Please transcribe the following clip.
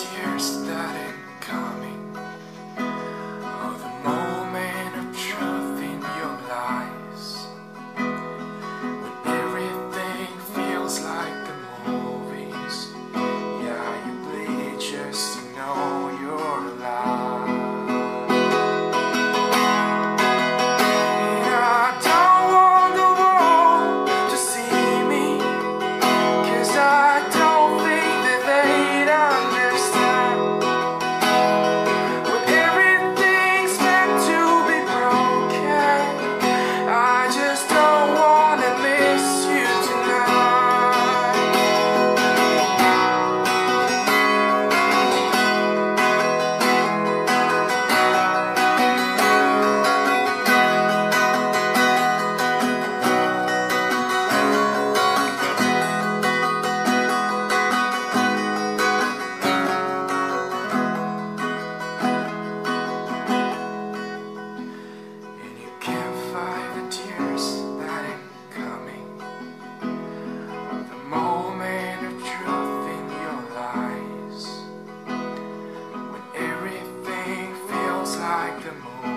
tears that ain't coming. home.